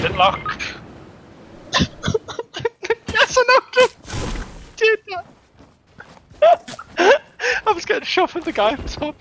Captain Lock. yes, I know. Did that. I was getting shot from the guy on top.